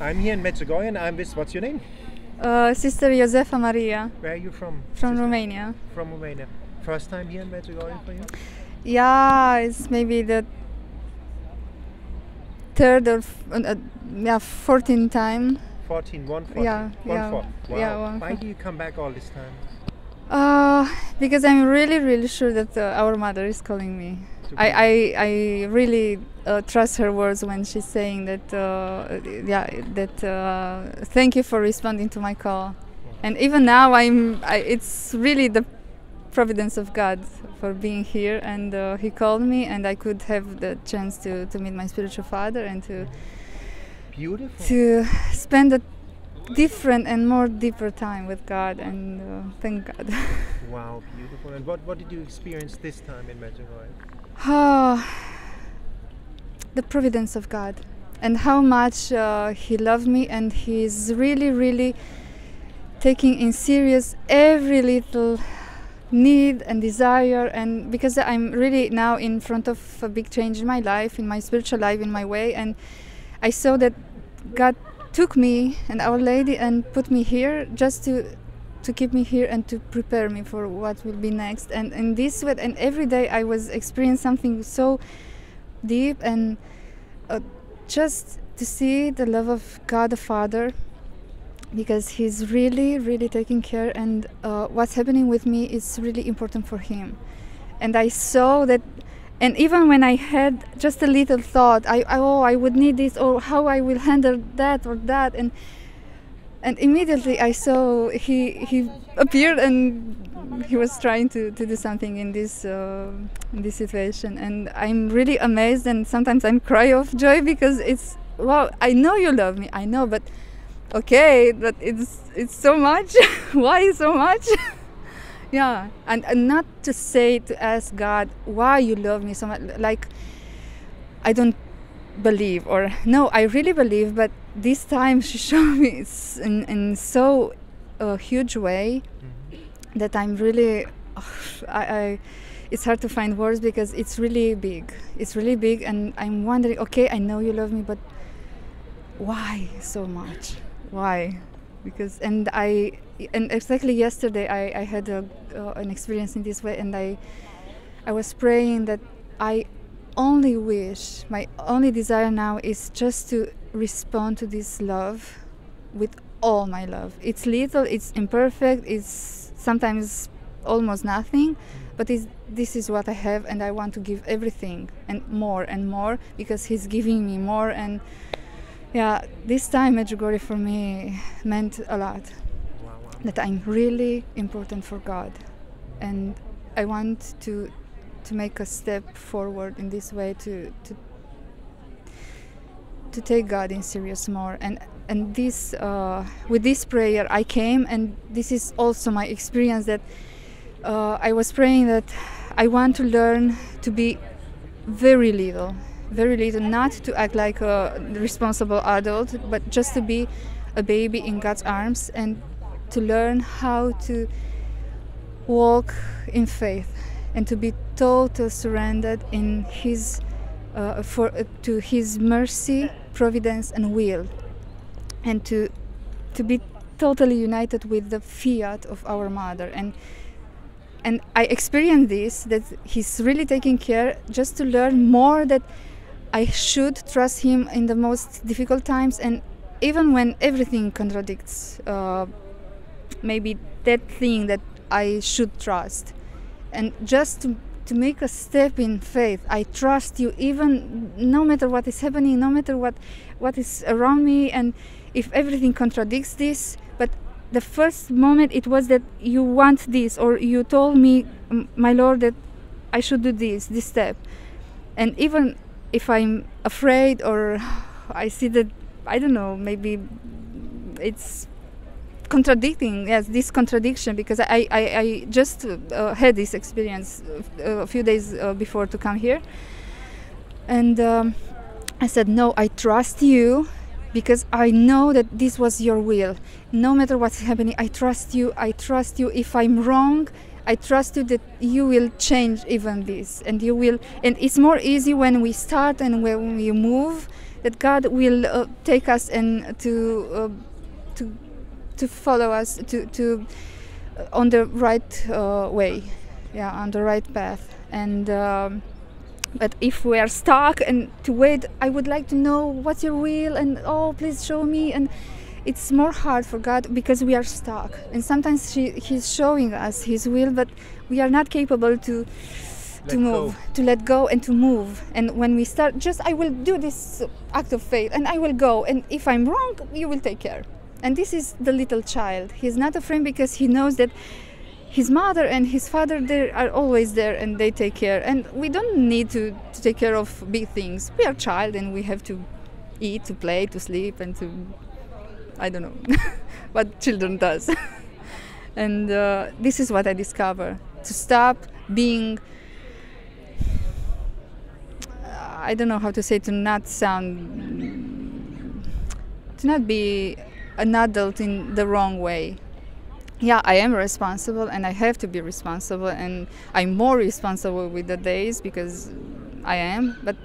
I'm here in Medjugorje and I'm with, what's your name? Uh, Sister Josefa Maria Where are you from? from sister? Romania. From Romania. First time here in Medjugorje for you? Yeah, it's maybe the third or f- uh, uh, yeah, 14 time. 14, one four. Yeah, one yeah, four. Wow. yeah, one Why four. do you come back all this time? Uh, because I'm really, really sure that uh, our mother is calling me. I. I, I really uh, trust her words when she's saying that, uh, yeah, that uh, thank you for responding to my call. And even now, I'm, I, it's really the providence of God for being here. And uh, He called me, and I could have the chance to, to meet my spiritual father and to, Beautiful. to spend a different and more deeper time with God. And uh, thank God. Wow, beautiful. And what, what did you experience this time in Medjugorje? Ah, the providence of God and how much uh, He loved me, and He's really, really taking in serious every little need and desire. And because I'm really now in front of a big change in my life, in my spiritual life, in my way, and I saw that God took me and Our Lady and put me here just to to keep me here and to prepare me for what will be next. And in this way, and every day I was experiencing something so deep and uh, just to see the love of God the Father because He's really, really taking care, and uh, what's happening with me is really important for Him. And I saw that. And even when I had just a little thought, I, oh I would need this or how I will handle that or that, and and immediately I saw he he appeared and he was trying to, to do something in this uh, in this situation. And I'm really amazed and sometimes I'm cry of joy because it's wow I know you love me I know but okay but it's it's so much. Why so much? Yeah and, and not to say to ask God why you love me so much like I don't believe or no I really believe but this time she showed me in, in so a huge way Mm-hmm. that I'm really I, I it's hard to find words because it's really big. It's really big and I'm wondering okay I know you love me but why so much? Why? Because and I and exactly yesterday I, I had a, uh, an experience in this way and I I was praying that I only wish my only desire now is just to respond to this love with all my love. It's little it's imperfect it's sometimes almost nothing but this is what i have and i want to give everything and more and more because he's giving me more and yeah this time Medjugorje for me meant a lot. That i'm really important for god and i want to to make a step forward in this way to to to take God in serious more. And and this uh, with this prayer I came and this is also my experience that uh, I was praying that I want to learn to be very little very little not to act like a responsible adult but just to be a baby in God's arms and to learn how to walk in faith and to be total surrendered in his uh, for uh, to his mercy providence and will and to to be totally united with the fiat of our mother. And and I experienced this that he's really taking care just to learn more that I should trust him in the most difficult times. And even when everything contradicts uh, maybe that thing that I should trust. And just to, to make a step in faith. I trust you even no matter what is happening no matter what what is around me and if everything contradicts this but the first moment it was that you want this or you told me my lord that i should do this this step. And even if i'm afraid or i see that i don't know maybe it's contradicting yes this contradiction because i i, I just uh, had this experience uh, a few days uh, before to come here. And um, i said no i trust you because i know that this was your will. No matter what's happening i trust you. I trust you. If i'm wrong i trust you that you will change even this. And you will and it's more easy when we start and when we move that God will uh, take us and to uh, to to follow us to to uh, on the right uh, way, yeah, on the right path. And um, but if we are stuck and to wait, I would like to know what's your will and oh, please show me and. It's more hard for God because we are stuck, and sometimes she, He's showing us His will, but we are not capable to to Let move, go. to let go and to move. And when we start, just I will do this act of faith and I will go. And if I'm wrong, you will take care. And this is the little child. He's not afraid because he knows that his mother and his father they are always there and they take care. And we don't need to, to take care of big things. We are child and we have to eat, to play, to sleep, and to I don't know what children does. and uh, this is what I discover: to stop being I don't know how to say to not sound to not be an adult in the wrong way. Yeah, I am responsible and I have to be responsible and I'm more responsible with the days because I am, but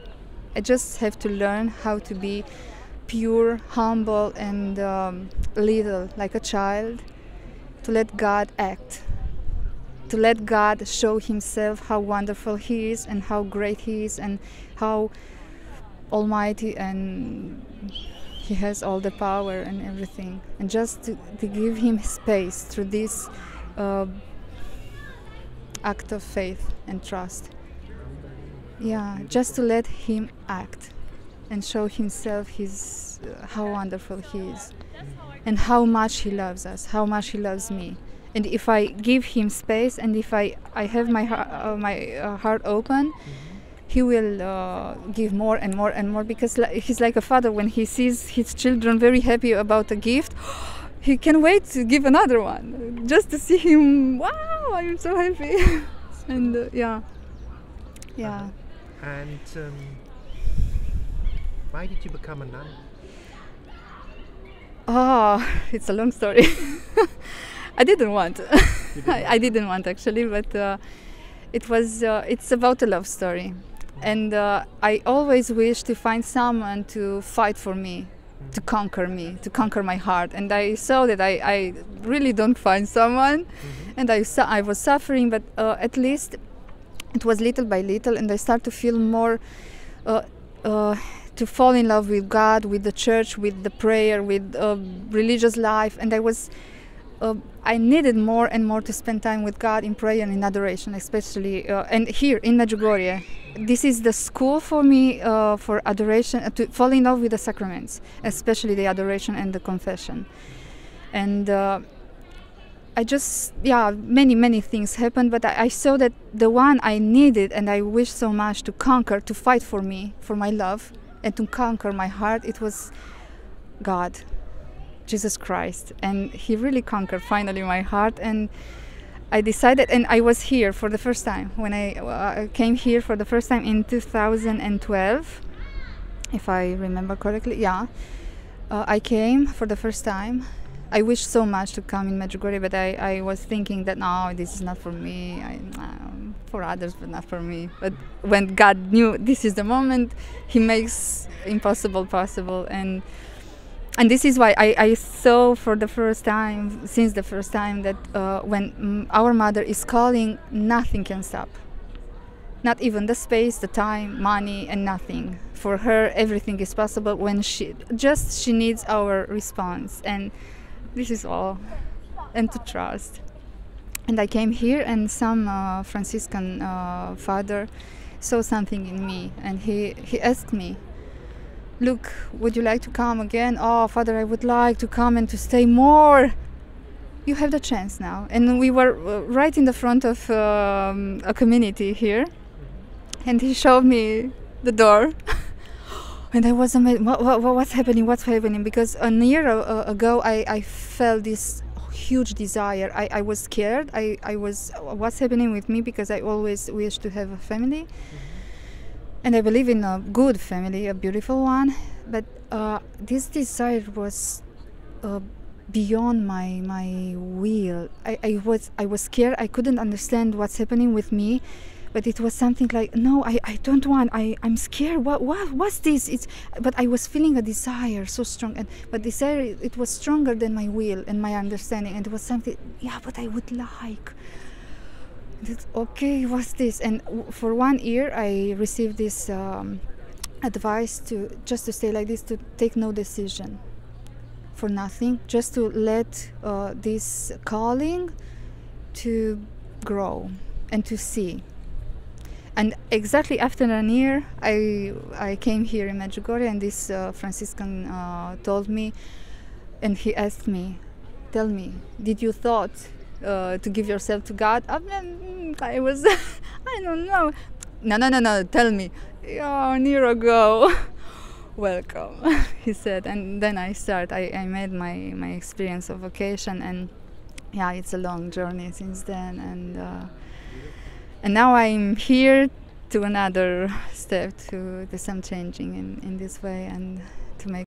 I just have to learn how to be pure, humble and um, little like a child to let God act to let God show Himself how wonderful He is and how great He is and how almighty and He has all the power and everything. And just to, to give Him space through this uh, act of faith and trust. Yeah, just to let Him act and show Himself His uh, how wonderful He is and how much He loves us, how much He loves me and if I give him space and if I, I have my uh, my uh, heart open, he will uh, give more and more and more because li- he's like a father when he sees his children very happy about a gift. He can wait to give another one just to see him. Wow, I'm so happy, and uh, yeah, yeah. And um, why did you become a nun? Oh, it's a long story. I didn't want. Didn't I, I didn't want actually, but uh, it was. Uh, it's about a love story, and uh, I always wish to find someone to fight for me, to conquer me, to conquer my heart. And I saw that I, I really don't find someone, and I I was suffering, but uh, at least it was little by little, and I start to feel more. Uh, uh, to fall in love with God, with the church, with the prayer, with uh, religious life, and I was uh, I needed more and more to spend time with God in prayer and in adoration, especially uh, and here in Medjugorje. This is the school for me uh, for adoration, uh, to fall in love with the sacraments, especially the adoration and the confession. And uh, I just, yeah, many, many things happened, but I, I saw that the one I needed and I wished so much to conquer, to fight for me, for my love, and to conquer my heart, it was God. Jesus Christ, and He really conquered finally my heart. And I decided, and I was here for the first time when I uh, came here for the first time in 2012, if I remember correctly. Yeah, uh, I came for the first time. I wish so much to come in Medjugorje, but I, I was thinking that no, this is not for me. I, um, for others, but not for me. But when God knew this is the moment, He makes impossible possible, and and this is why I, I saw for the first time, since the first time, that uh, when mm, our mother is calling, nothing can stop. Not even the space, the time, money, and nothing. For her, everything is possible when she just she needs our response, and this is all, and to trust. And I came here, and some uh, Franciscan uh, father saw something in me, and he he asked me, look, would you like to come again? Oh, Father, I would like to come and to stay more. You have the chance now. And we were uh, right in the front of um, a community here, and he showed me the door. and I was amazed. What, what, what's happening? What's happening? Because a year uh, ago, I, I felt this huge desire. I, I was scared. I, I was, what's happening with me? Because I always wished to have a family and I believe in a good family, a beautiful one. But uh, this desire was uh, beyond my my will. I, I was I was scared. I couldn't understand what's happening with me, but it was something like no i, I don't want I, i'm scared what, what what's this it's but i was feeling a desire so strong and but desire it was stronger than my will and my understanding and it was something yeah but i would like okay what's this? And for one year i received this um, advice to just to stay like this to take no decision for nothing just to let uh, this calling to grow and to see. And exactly after a year i i came here in medjugorje and this uh, franciscan uh, told me and he asked me tell me did you thought uh, to give yourself to god i was i don't know. No no no no tell me. Oh a year ago. Welcome he said. And then i start I, I made my my experience of vocation and yeah it's a long journey since then. And uh, and now i'm here to another step to do some changing in in this way. And